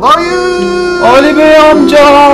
Hayır. Ali Bey amca.